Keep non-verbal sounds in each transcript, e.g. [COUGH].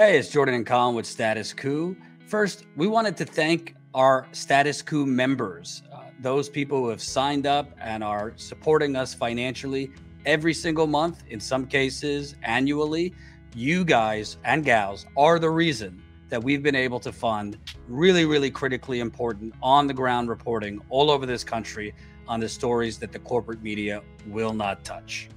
Hey, it's Jordan and Colin with Status Coup. First, we wanted to thank our Status Coup members, uh, those people who have signed up and are supporting us financially every single month, in some cases annually. You guys and gals are the reason that we've been able to fund really, really critically important on the ground reporting all over this country on the stories that the corporate media will not touch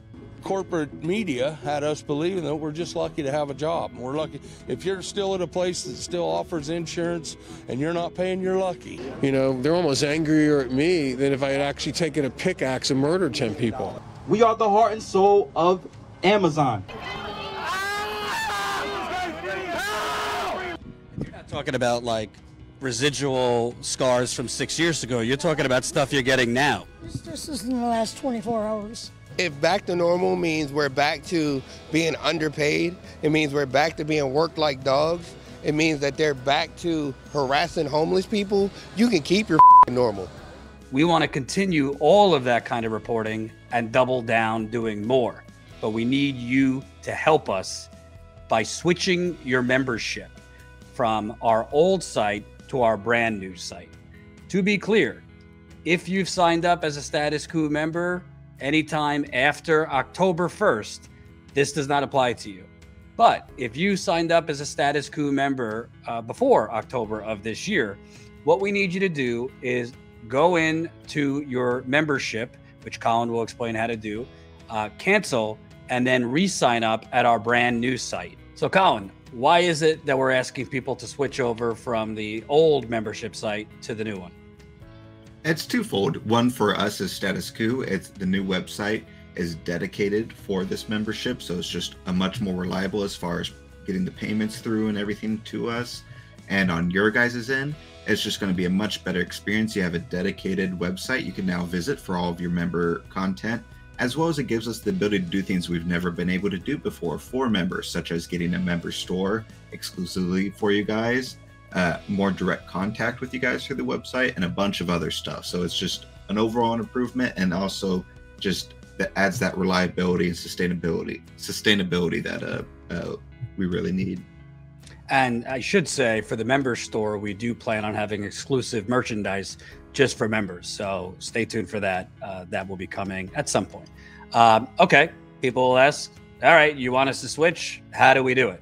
corporate media had us believing that we're just lucky to have a job. We're lucky. If you're still at a place that still offers insurance and you're not paying, you're lucky. You know, they're almost angrier at me than if I had actually taken a pickaxe and murdered 10 people. We are the heart and soul of Amazon. You're not talking about like residual scars from six years ago. You're talking about stuff you're getting now. This is in the last 24 hours. If back to normal means we're back to being underpaid, it means we're back to being worked like dogs, it means that they're back to harassing homeless people, you can keep your [LAUGHS] normal. We want to continue all of that kind of reporting and double down doing more. But we need you to help us by switching your membership from our old site to our brand new site. To be clear, if you've signed up as a Status Coup member, anytime after October 1st, this does not apply to you. But if you signed up as a Status Coup member uh, before October of this year, what we need you to do is go in to your membership, which Colin will explain how to do, uh, cancel, and then re sign up at our brand new site. So, Colin, why is it that we're asking people to switch over from the old membership site to the new one? It's twofold. One for us is Status Coup. it's the new website is dedicated for this membership, so it's just a much more reliable as far as getting the payments through and everything to us. And on your guys' end, it's just going to be a much better experience. You have a dedicated website you can now visit for all of your member content, as well as it gives us the ability to do things we've never been able to do before for members, such as getting a member store exclusively for you guys, uh, more direct contact with you guys through the website and a bunch of other stuff. So it's just an overall improvement and also just that adds that reliability and sustainability sustainability that uh, uh, we really need. And I should say for the member store, we do plan on having exclusive merchandise just for members. So stay tuned for that. Uh, that will be coming at some point. Um, okay. People will ask, all right, you want us to switch? How do we do it?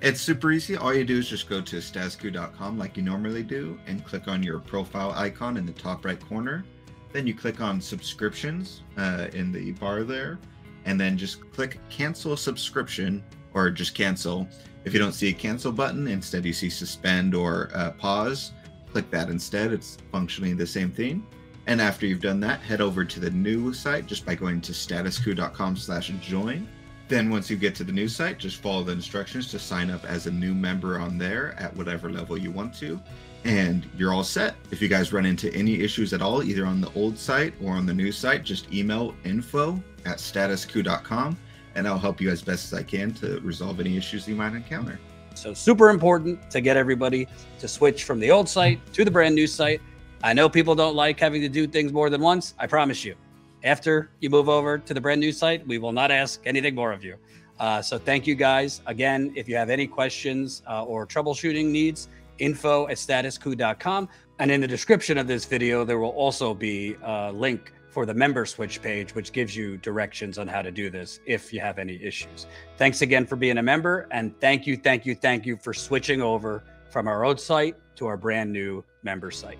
It's super easy. All you do is just go to statuscoup.com like you normally do and click on your profile icon in the top right corner. Then you click on subscriptions uh, in the bar there, and then just click cancel subscription or just cancel. If you don't see a cancel button, instead you see suspend or uh, pause, click that instead. It's functionally the same thing. And after you've done that, head over to the new site just by going to statuscoup.com slash join then once you get to the new site, just follow the instructions to sign up as a new member on there at whatever level you want to. And you're all set. If you guys run into any issues at all, either on the old site or on the new site, just email info at statuscoup.com and I'll help you as best as I can to resolve any issues you might encounter. So, super important to get everybody to switch from the old site to the brand new site. I know people don't like having to do things more than once. I promise you, after you move over to the brand new site, we will not ask anything more of you. Uh, so thank you guys. Again, if you have any questions uh, or troubleshooting needs, info at statuscoup.com. And in the description of this video, there will also be a link for the member switch page, which gives you directions on how to do this if you have any issues. Thanks again for being a member. And thank you, thank you, thank you for switching over from our old site to our brand new member site.